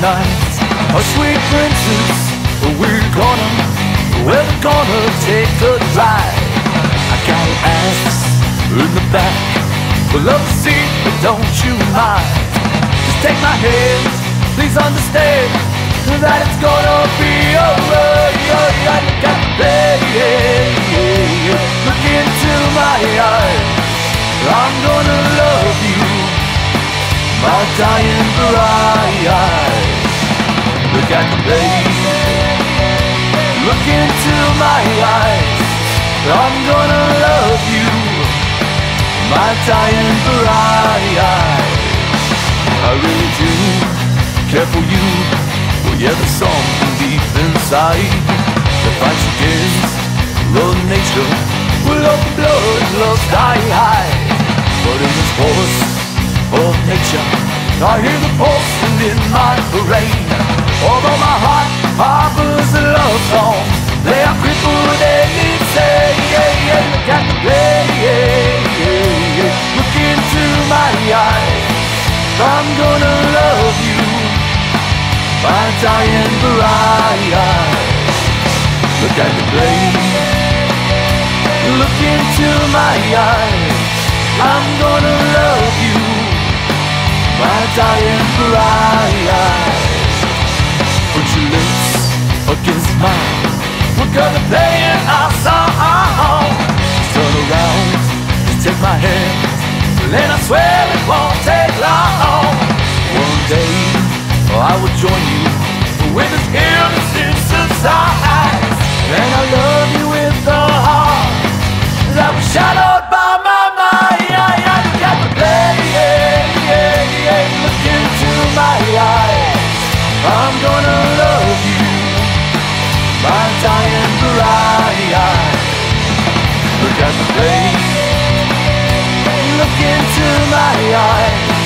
tonight. Sweet princess, we're gonna, we're gonna take a drive. I got an ass in the back, we'll love the seat, but don't you mind. Just take my hand, please understand that it's gonna be alright. You got to play, look into my eyes. I'm gonna love you, my dying bride. Look at the babe, look into my eyes. I'm gonna love you, my dying bride. I really do care for you. Well, yeah, there's something deep inside that fights against love nature. Well, love blood, love die high. But in this force of nature, I hear the pulsing in my brain. Although my heart harbors a love song, they are crippled and insane. Yeah, yeah, look at the play. Yeah, yeah, yeah. Look into my eyes. I'm gonna love you, my dying bride. Look at the play. Look into my eyes. I'm gonna love you, my dying bride. I will join you with this innocence inside. And I love you with the heart that was shadowed by my mind. You got to play. Look into my eyes. I'm gonna love you, my dying bride. Look at the play, look into my eyes.